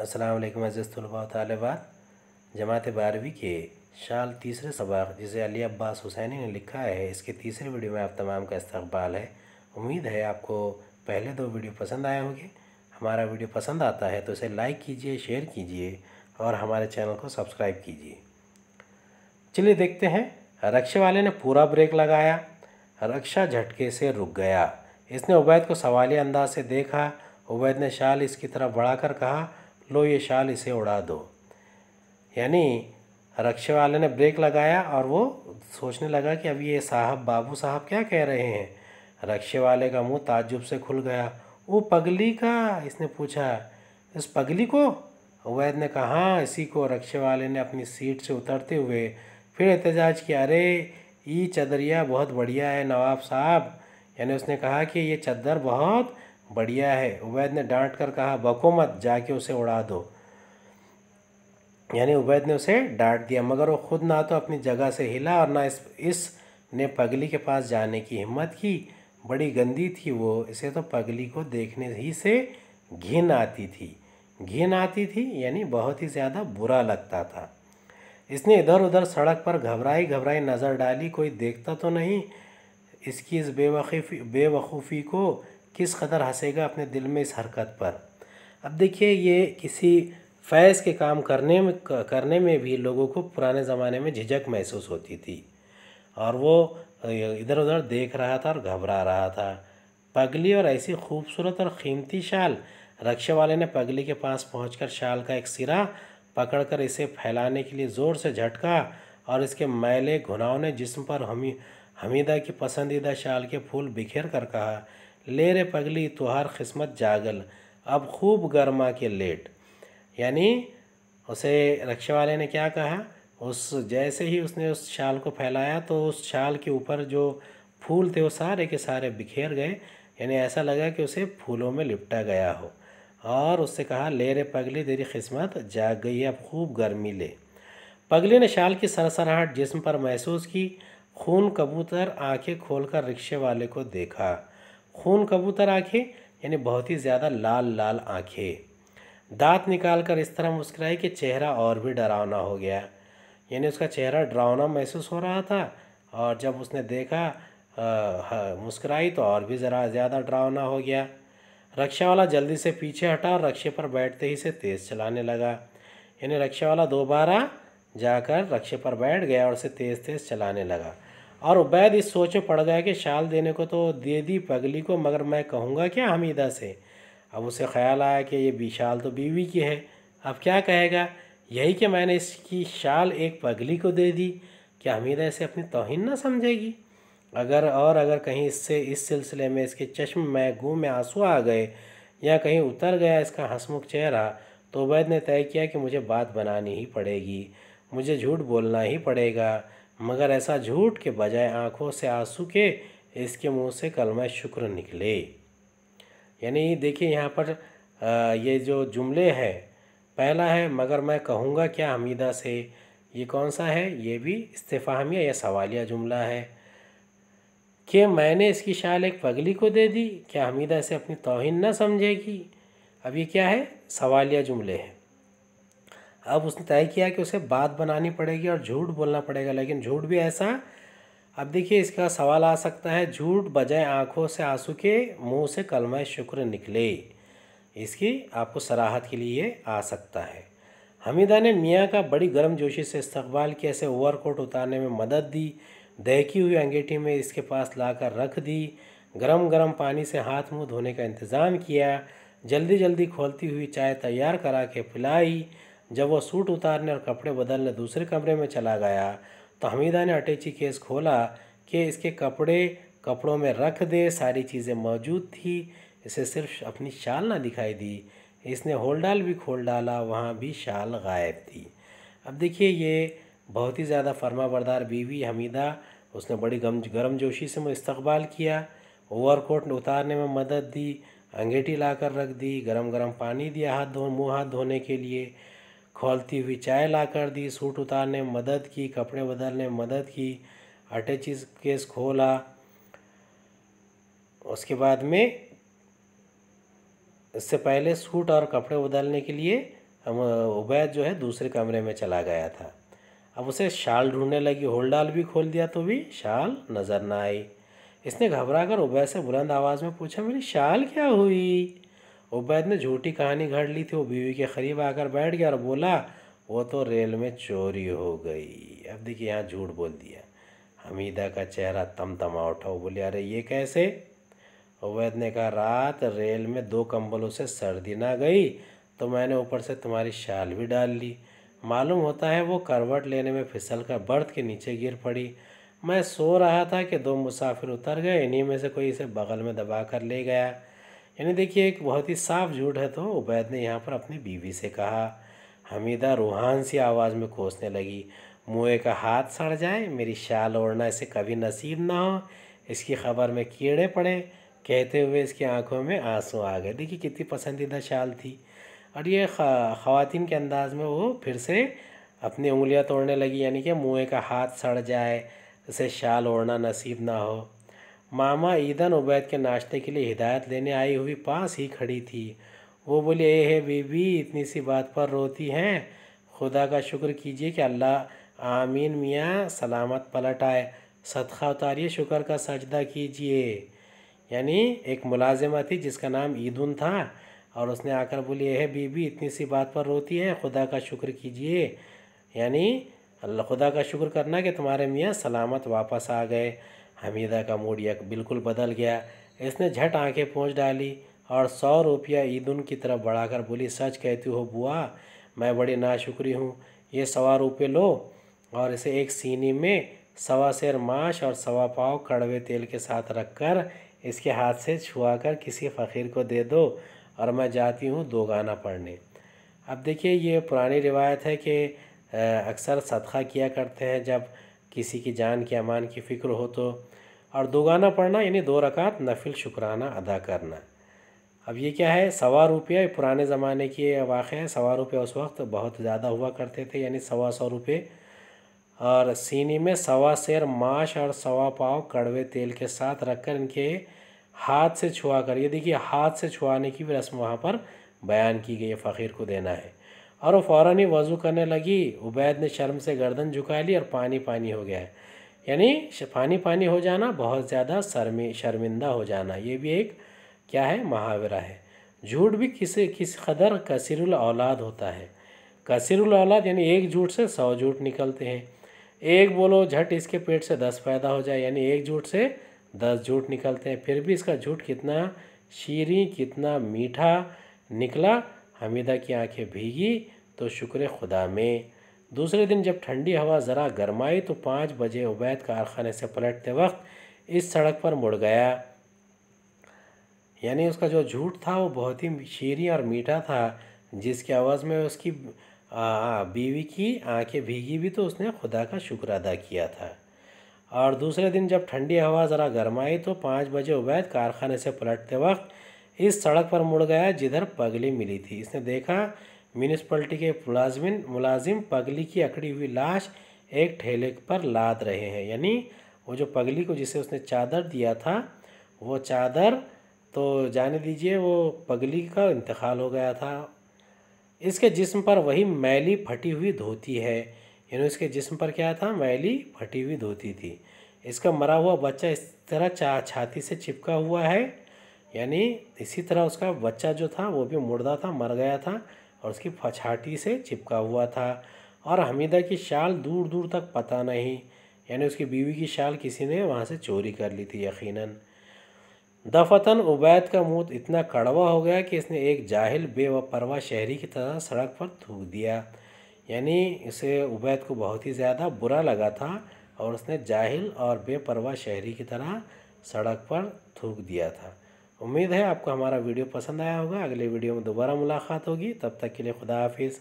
अस्सलाम वालेकुम अज़ीज़ तलबा तालबात जमात बारहवीं के शाल तीसरे सबक जिसे अली अब्बास हुसैनी ने लिखा है, इसके तीसरे वीडियो में आप तमाम का इस्तकबाल है। उम्मीद है आपको पहले दो वीडियो पसंद आए होंगे। हमारा वीडियो पसंद आता है तो इसे लाइक कीजिए, शेयर कीजिए और हमारे चैनल को सब्सक्राइब कीजिए। चलिए देखते हैं। रक्षा वाले ने पूरा ब्रेक लगाया। रक्षा झटके से रुक गया। इसने उबैद को सवाली अंदाज से देखा। उबैद ने शाल इसकी तरफ़ बढ़ाकर कहा लो ये शाल, इसे उड़ा दो। यानी रक्षा वाले ने ब्रेक लगाया और वो सोचने लगा कि अब ये साहब, बाबू साहब क्या कह रहे हैं? रक्षे वाले का मुँह ताज्जुब से खुल गया। वो पगली का? इसने पूछा। इस पगली को? उवैद ने कहा हाँ इसी को। रक्षे वाले ने अपनी सीट से उतरते हुए फिर एहतजाज किया। अरे, ये चदरिया बहुत बढ़िया है नवाब साहब। यानी उसने कहा कि ये चद्दर बहुत बढ़िया है। उबैद ने डांट कर कहा, बको मत, जाके उसे उड़ा दो। यानी उबैद ने उसे डांट दिया, मगर वो खुद ना तो अपनी जगह से हिला और ना इस इस ने पगली के पास जाने की हिम्मत की। बड़ी गंदी थी वो, इसे तो पगली को देखने ही से घिन आती थी। घिन आती थी, यानी बहुत ही ज़्यादा बुरा लगता था। इसने इधर उधर सड़क पर घबराई घबराई, नज़र डाली, कोई देखता तो नहीं। इसकी इस बेवकूफ़ी बेवकूफ़ी को किस कदर हंसेगा अपने दिल में इस हरकत पर? अब देखिए, ये किसी फैज़ के काम करने में करने में भी लोगों को पुराने ज़माने में झिझक महसूस होती थी। और वो इधर उधर देख रहा था और घबरा रहा था। पगली और ऐसी खूबसूरत और कीमती शाल रक्षा वाले ने पगली के पास पहुंचकर शाल का एक सिरा पकड़कर इसे फैलाने के लिए ज़ोर से झटका और इसके मैले घुनावने जिस्म पर हमी, हमीदा की पसंदीदा शाल के फूल बिखेर कर कहा ले रे पगली तुहार किस्मत जागल। अब खूब गर्मा के लेट। यानी उसे रक्षा वाले ने क्या कहा? उस जैसे ही उसने उस शाल को फैलाया तो उस शाल के ऊपर जो फूल थे, वो सारे के सारे बिखेर गए। यानी ऐसा लगा कि उसे फूलों में लिपटा गया हो। और उससे कहा ले रे पगली, तेरी किस्मत जाग गई अब खूब गर्मी ले। पगली ने शाल की सरसराहट जिस्म पर महसूस की, खून कबूतर आँखें खोलकर रिक्शे वाले को देखा। खून कबूतर आँखें, यानी बहुत ही ज़्यादा लाल लाल आँखें। दांत निकाल कर इस तरह मुस्कुराई कि चेहरा और भी डरावना हो गया। यानी उसका चेहरा डरावना महसूस हो रहा था और जब उसने देखा मुस्कुराई तो और भी ज़रा ज़्यादा डरावना हो गया। रक्षा वाला जल्दी से पीछे हटा और रक्षे पर बैठते ही से तेज़ चलाने लगा। यानी रक्षा वाला दोबारा जाकर रक्षे पर बैठ गया और उसे तेज़ तेज़ चलाने लगा। और उबैद इस सोच में पड़ गया कि शाल देने को तो दे दी पगली को, मगर मैं कहूँगा क्या हमीदा से? अब उसे ख्याल आया कि ये शाल तो बीवी की है। अब क्या कहेगा? यही कि मैंने इसकी शाल एक पगली को दे दी। क्या हमीदा इसे अपनी तोहिन ना समझेगी? अगर और अगर कहीं इससे, इस सिलसिले में इसके चश्म में गूँ में आँसू आ गए या कहीं उतर गया इसका हंसमुख चेहरा तो उबैद ने तय किया कि मुझे बात बनानी ही पड़ेगी। मुझे झूठ बोलना ही पड़ेगा। मगर ऐसा झूठ के बजाय आँखों से आँसू के इसके मुँह से कलमा शुक्र निकले। यानी देखिए यहाँ पर ये जो जुमले हैं, पहला है, मगर मैं कहूँगा क्या हमीदा से? ये कौन सा है? ये भी इस्तेफाहमिया या सवालिया जुमला है। कि मैंने इसकी शाल एक पगली को दे दी? क्या हमीदा इसे अपनी तोहिन न समझेगी? अब ये क्या है? सवालिया जुमले हैं। अब उसने तय किया कि उसे बात बनानी पड़ेगी और झूठ बोलना पड़ेगा, लेकिन झूठ भी ऐसा। अब देखिए, इसका सवाल आ सकता है, झूठ बजाय आँखों से आँसू के मुँह से कलमा शुक्र निकले। इसकी आपको सराहत के लिए आ सकता है। हमीदा ने मियाँ का बड़ी गर्म जोशी से इस्तकबाल किया ऐसे ओवरकोट उतारने में मदद दी, दहकी हुई अंगेठी में इसके पास लाकर रख दी, गरम गरम पानी से हाथ मुँह धोने का इंतज़ाम किया, जल्दी जल्दी खोलती हुई चाय तैयार करा के पिलाई जब वह सूट उतारने और कपड़े बदलने दूसरे कमरे में चला गया तो हमीदा ने अटैची केस खोला कि इसके कपड़े कपड़ों में रख दे, सारी चीज़ें मौजूद थी, इसे सिर्फ़ अपनी शाल ना दिखाई दी। इसने होलडाल भी खोल डाला, वहाँ भी शाल गायब थी। अब देखिए, ये बहुत ही ज़्यादा फर्मा बरदार बीवी हमीदा, उसने बड़ी गम गर्म जोशी से इस्तकबाल किया। ओवरकोट उतारने में मदद दी, अंगीठी ला कर रख दी गरम गरम पानी दिया हाथ धो, मुँह हाथ धोने के लिए। खोलती हुई चाय ला कर दी, सूट उतारने में मदद की, कपड़े बदलने में मदद की अटैचीज केस खोला। उसके बाद में इससे पहले सूट और कपड़े बदलने के लिए हम, उबैद जो है दूसरे कमरे में चला गया था। अब उसे शाल ढूँढने लगी, होलडाल भी खोल दिया तो भी शाल नज़र ना आई। इसने घबरा कर उबैद से बुलंद आवाज़ में पूछा, मेरी शाल क्या हुई? उबैद ने झूठी कहानी घड़ ली थी, वो बीवी के करीब आकर बैठ गया और बोला, वो तो रेल में चोरी हो गई। अब देखिए यहाँ झूठ बोल दिया। हमीदा का चेहरा तम तमा उठा, वो बोले, अरे ये कैसे? उबैद ने कहा, रात रेल में दो कंबलों से सर्दी ना गई तो मैंने ऊपर से तुम्हारी शाल भी डाल ली। मालूम होता है वो करवट लेने में फिसल कर बर्थ के नीचे गिर पड़ी। मैं सो रहा था कि दो मुसाफिर उतर गए, इन्हीं में से कोई इसे बगल में दबा कर ले गया। यानी देखिए, एक बहुत ही साफ़ झूठ है तो उबैद ने यहाँ पर अपनी बीवी से कहा, हमीदा रूहान सी आवाज़ में कोसने लगी, मुँह का हाथ सड़ जाए, मेरी शाल ओढ़ना इसे कभी नसीब ना हो, इसकी खबर में कीड़े पड़े, कहते हुए इसकी आँखों में आँसू आ गए। देखिए, कितनी पसंदीदा शाल थी। और ये ख़वातीन के अंदाज में वो फिर से अपनी उंगलियाँ तोड़ने लगी, यानी कि मुँह का हाथ सड़ जाए उसे शाल ओढ़ना नसीब ना हो। मामा ईदन उबैद के नाश्ते के लिए हिदायत लेने आई हुई पास ही खड़ी थी। वो बोली, ए, है बीबी, इतनी सी बात पर रोती हैं। खुदा का शुक्र कीजिए कि अल्लाह, आमीन मियाँ, सलामत पलट आए। सदका उतारिए, शुक्र का सजदा कीजिए। यानी एक मुलाजिमा थी जिसका नाम ईदुन था और उसने आकर बोली है बीबी, इतनी सी बात पर रोती है। खुदा का शुक्र कीजिए। यानी अल्लाह, खुदा का शुक्र करना कि तुम्हारे मियाँ सलामत वापस आ गए। हमीदा का मूड यक बिल्कुल बदल गया। इसने झट आँखें पहुँच डाली और सौ रुपया ईदुन की तरफ़ बढ़ाकर बोली, सच कहती हो बुआ, मैं बड़ी नाशुक्री हूँ। ये सवा रुपये लो और इसे एक सीनी में सवा शेर माश और सवा पाव कड़वे तेल के साथ रखकर इसके हाथ से छुआ कर किसी फ़कीर को दे दो और मैं जाती हूँ दो गाना पढ़ने। अब देखिए, ये पुरानी रिवायत है कि अक्सर सदका किया करते हैं जब किसी की जान की अमान की फ़िक्र हो तो। और दो गाना पढ़ना, यानी दो रकात नफिल शुक्राना अदा करना। अब ये क्या है? सवा रुपया पुराने ज़माने की वाक़ है। सवा रुपये उस वक्त बहुत ज़्यादा हुआ करते थे, यानी सवा सौ रुपये। और सीनी में सवा शेर, माश और सवा पाव कड़वे तेल के साथ रखकर इनके हाथ से छुआ कर, ये देखिए हाथ से छुआने की भी रस्म वहाँ पर बयान की गई है, फ़कीर को देना है। और वो फ़ौर ही वज़ू करने लगी। उबैद ने शर्म से गर्दन झुका ली और पानी पानी हो गया। यानी पानी पानी हो जाना, बहुत ज़्यादा शर्मी, शर्मिंदा हो जाना, ये भी एक क्या है? महावरा है। झूठ भी किसी, किस कदर कसीरुल औलाद होता है। कसीरुल औलाद यानी एक झूठ से सौ झूठ निकलते हैं। एक बोलो, झट इसके पेट से दस पैदा हो जाए, यानी एक झूठ से दस झूठ निकलते हैं। फिर भी इसका झूठ कितना शीरी, कितना मीठा निकला हमीदा की आँखें भीगी तो शुक्र खुदा में। दूसरे दिन जब ठंडी हवा ज़रा गर्माई तो पाँच बजे उबैद कारखाने से पलटते वक्त इस सड़क पर मुड़ गया। यानी उसका जो झूठ था वो बहुत ही शीरी और मीठा था, जिसकी आवाज़ में उसकी बीवी की आँखें भीगी भी तो उसने खुदा का शुक्र अदा किया था। और दूसरे दिन जब ठंडी हवा ज़रा गर्माई तो पाँच बजे उबैद कारखाने से पलटते वक्त इस सड़क पर मुड़ गया, जिधर पगली मिली थी। इसने देखा म्यूनिसपैलिटी के मुलाजमिन, मुलाजिम पगली की अकड़ी हुई लाश एक ठेले पर लाद रहे हैं। यानी, वो जो पगली को जिसे उसने चादर दिया था, वो चादर तो जाने दीजिए, वो पगली का इंतकाल हो गया था। इसके जिस्म पर वही मैली फटी हुई धोती है। यानी इसके जिस्म पर क्या था? मैली फटी हुई धोती थी। इसका मरा हुआ बच्चा इस तरह चा छाती से चिपका हुआ है यानी इसी तरह उसका बच्चा जो था, वो भी मुर्दा था, मर गया था और उसकी फछाटी से चिपका हुआ था। और हमीदा की शाल दूर दूर तक पता नहीं, यानी उसकी बीवी की शाल किसी ने वहाँ से चोरी कर ली थी, यकीनन। दफतन उबैद का मुँह इतना कड़वा हो गया कि इसने एक जाहिल बेवपरवा शहरी की तरह सड़क पर थूक दिया। यानी इसे उबैद को बहुत ही ज़्यादा बुरा लगा था और उसने जाहिल और बेपरवा शहरी की तरह सड़क पर थूक दिया था। उम्मीद है आपको हमारा वीडियो पसंद आया होगा। अगले वीडियो में दोबारा मुलाकात होगी। तब तक के लिए खुदा हाफिज़।